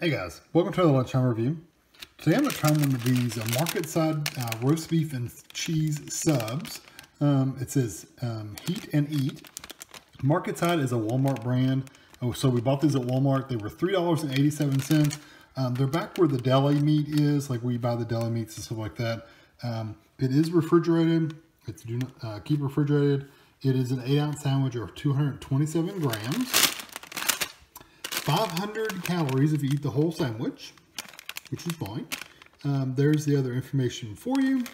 Hey guys, welcome to the lunchtime review. Today I'm going to try one of these uh, Marketside uh, roast beef and cheese subs. Um, it says um, heat and eat. Marketside is a Walmart brand. Oh, so we bought these at Walmart. They were $3.87. Um, they're back where the deli meat is, like we buy the deli meats and stuff like that. Um, it is refrigerated. It's do not uh, keep refrigerated. It is an eight ounce sandwich of 227 grams. 500 calories if you eat the whole sandwich, which is fine. Um, there's the other information for you.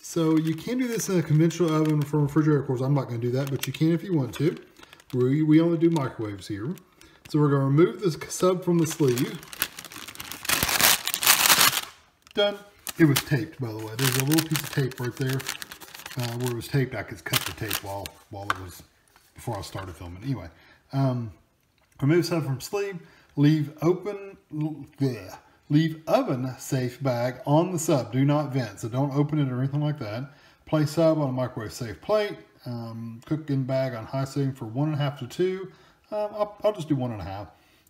So you can do this in a conventional oven from refrigerator. Of course, I'm not going to do that, but you can if you want to. We, we only do microwaves here. So we're going to remove this sub from the sleeve. Done. It was taped, by the way. There's a little piece of tape right there uh, where it was taped. I could cut the tape while while it was before I started filming. Anyway, um, remove sub from sleeve. Leave open. Yeah, leave oven safe bag on the sub. Do not vent, so don't open it or anything like that. Place sub on a microwave safe plate. Um, cook in bag on high setting for one and a half to two. Um, I'll, I'll just do one and a half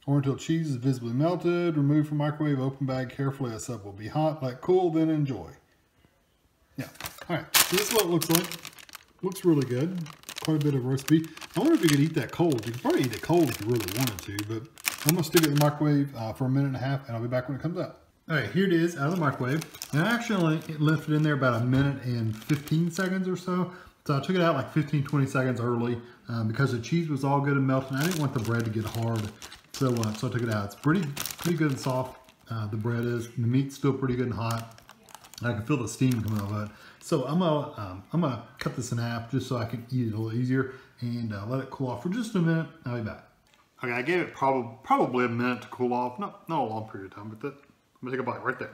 or until cheese is visibly melted. Remove from microwave, open bag carefully as sub will be hot. Let cool, then enjoy. Yeah, all right, so this is what it looks like. Looks really good. Quite a bit of roast beef. I wonder if you could eat that cold. You could probably eat it cold if you really wanted to, but I'm gonna stick it in the microwave uh, for a minute and a half and I'll be back when it comes out. All right, here it is out of the microwave. And I actually left it in there about a minute and 15 seconds or so. So I took it out like 15, 20 seconds early um, because the cheese was all good and melted. I didn't want the bread to get hard. So, uh, so I took it out. It's pretty, pretty good and soft. Uh, the bread is. The meat's still pretty good and hot. I can feel the steam coming out of it. So I'm gonna, um, I'm gonna cut this in half just so I can eat it a little easier and uh, let it cool off for just a minute. I'll be back. Okay, I gave it probably probably a minute to cool off. Not not a long period of time, but that, I'm gonna take a bite right there.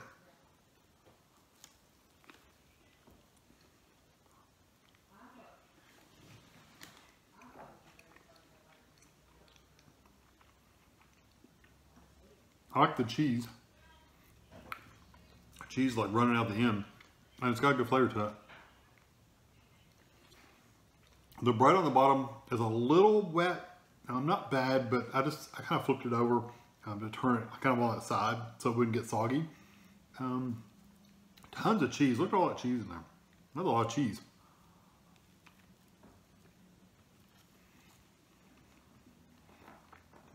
I like the cheese. Cheese like running out the end. And it's got a good flavor to it. The bread on the bottom is a little wet. Um, not bad, but I just, I kind of flipped it over um, to turn it kind of on its side so it wouldn't get soggy. Um, tons of cheese. Look at all that cheese in there. That's a lot of cheese.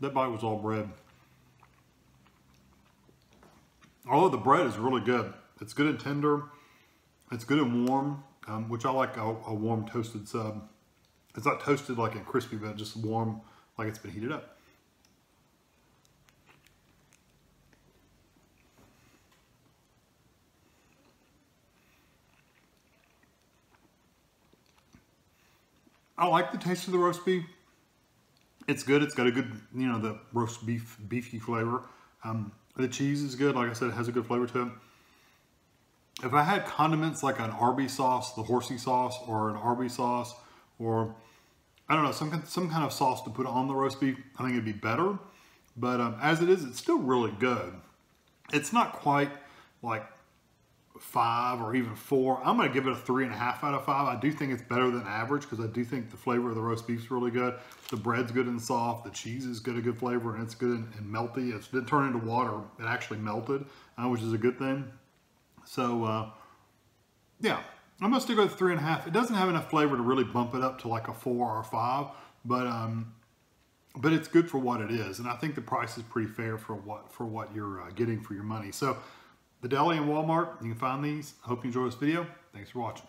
That bite was all bread. Although the bread is really good. It's good and tender. It's good and warm, um, which I like a, a, warm toasted sub. It's not toasted like and crispy, but just warm like it's been heated up. I like the taste of the roast beef. It's good. It's got a good, you know, the roast beef, beefy flavor. Um, the cheese is good. Like I said, it has a good flavor to it. If I had condiments like an Arby sauce, the horsey sauce, or an Arby sauce, or I don't know, some, some kind of sauce to put on the roast beef, I think it'd be better. But um, as it is, it's still really good. It's not quite like five or even four. I'm going to give it a three and a half out of five. I do think it's better than average because I do think the flavor of the roast beef is really good. The bread's good and soft. The cheese is good, a good flavor, and it's good and, and melty. It didn't turn into water. It actually melted, uh, which is a good thing. So, uh, yeah, I'm going to stick with three and a half. It doesn't have enough flavor to really bump it up to like a four or a five, but um, but it's good for what it is. And I think the price is pretty fair for what for what you're uh, getting for your money. So the deli and Walmart, you can find these. I hope you enjoy this video. Thanks for watching.